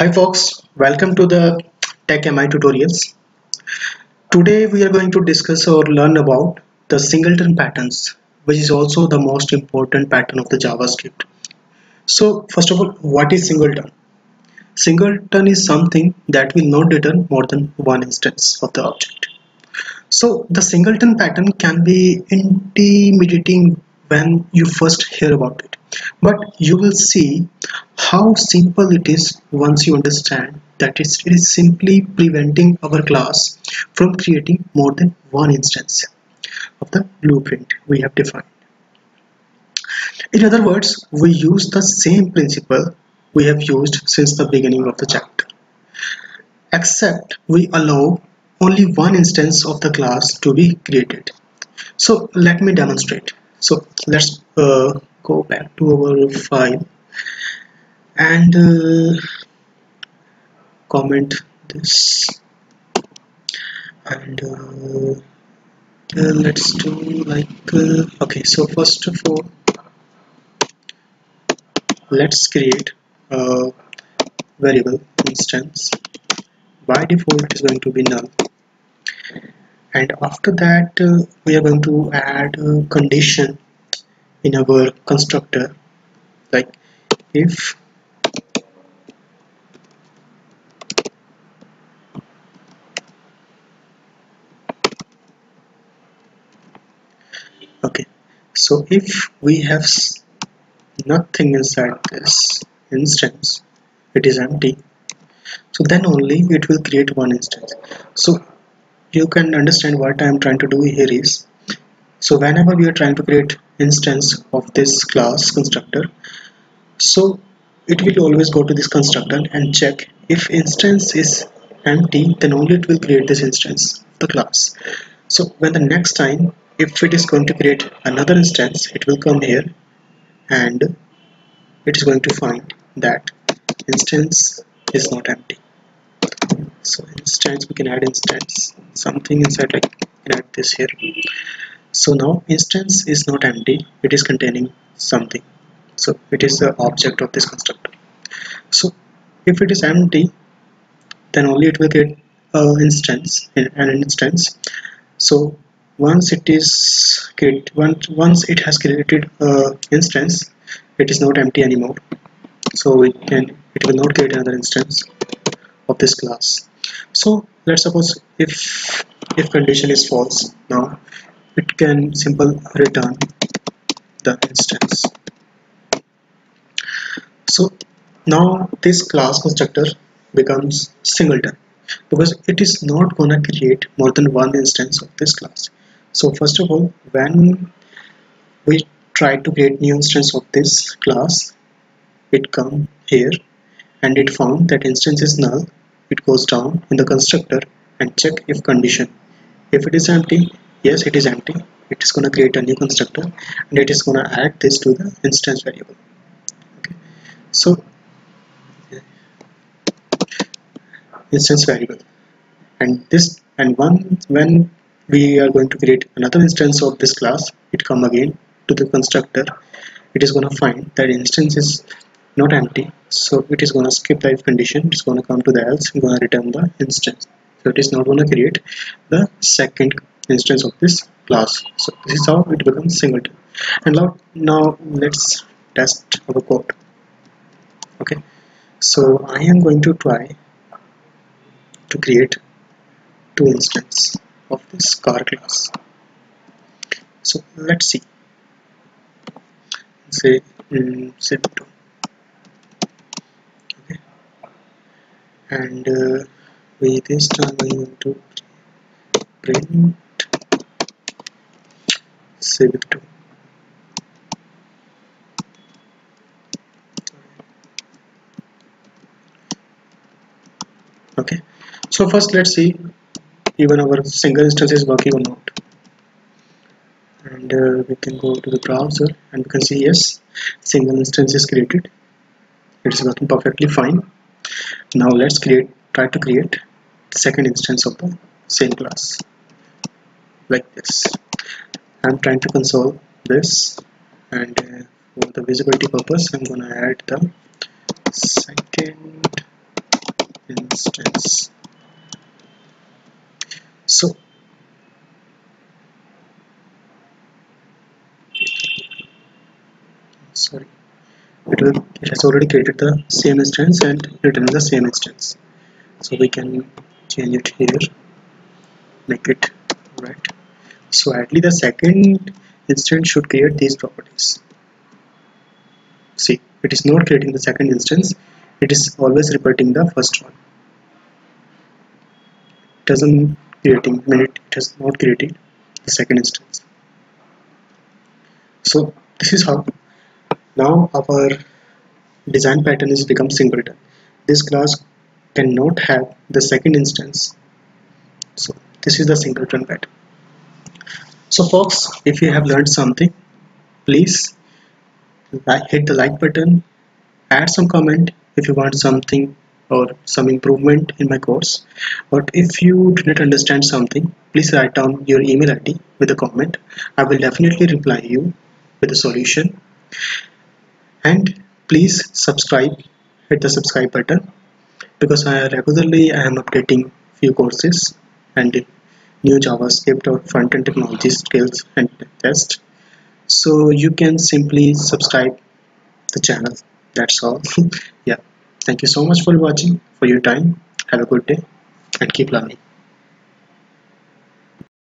Hi folks, welcome to the Tech Ami tutorials. Today we are going to discuss or learn about the singleton patterns which is also the most important pattern of the JavaScript. So first of all, what is singleton? Singleton is something that will not return more than one instance of the object. So the singleton pattern can be intimidating when you first hear about it but you will see how simple it is once you understand that it is simply preventing our class from creating more than one instance of the blueprint we have defined. In other words, we use the same principle we have used since the beginning of the chapter, except we allow only one instance of the class to be created. So let me demonstrate. So let's uh, go back to our file. And uh, comment this. And uh, uh, let's do like uh, okay so first of all let's create a variable instance. By default it is going to be null. And after that uh, we are going to add a condition in our constructor. Like if okay so if we have nothing inside this instance it is empty so then only it will create one instance. So you can understand what I am trying to do here is so whenever we are trying to create instance of this class constructor so it will always go to this constructor and check if instance is empty then only it will create this instance of the class. So when the next time if it is going to create another instance it will come here and it is going to find that instance is not empty. So instance we can add instance. Something inside like add this here so now instance is not empty it is containing something. So it is the object of this constructor. So if it is empty then only it will get an instance an instance. So once it is created once, once it has created an instance it is not empty anymore. So it can it will not create another instance of this class. So let's suppose if if condition is false now it can simple return the instance. So now this class constructor becomes singleton because it is not gonna create more than one instance of this class. So first of all when we try to create new instance of this class it come here and it found that instance is null. It goes down in the constructor and check if condition. If it is empty yes it is empty. It is going to create a new constructor and it is going to add this to the instance variable. Okay. So instance variable. And this and one when we are going to create another instance of this class it come again to the constructor. It is going to find that instance is not empty. So it is going to skip the if condition. It's going to come to the else. And going to return the instance. So it is not going to create the second instance of this class. So this is how it becomes singleton and now now let's test our code. Okay. So I am going to try to create two instances of this car class. So let's see. Say mm, zip2 okay. And uh, we this time we going to print save it to okay. So first let's see even our single instance is working or not. And uh, we can go to the browser and we can see yes single instance is created. It's working perfectly fine. Now let's create try to create second instance of the same class like this I'm trying to console this and uh, for the visibility purpose I'm gonna add the second instance. So sorry. It will it has already created the same instance and written the same instance. So we can change it here. Make it red so ideally the second instance should create these properties. See it is not creating the second instance. It is always repeating the first one. It doesn't creating it, it has not created the second instance. So this is how now our design pattern is become singleton this class cannot have the second instance. So this is the singleton pattern so folks if you have learned something please hit the like button add some comment if you want something or some improvement in my course. But if you did not understand something please write down your email id with a comment. I will definitely reply you with a solution. And please subscribe hit the subscribe button because I regularly I am updating few courses and new JavaScript or front-end technology skills and test. So you can simply subscribe the channel. That's all. Yeah. Thank you so much for watching for your time. Have a good day and keep learning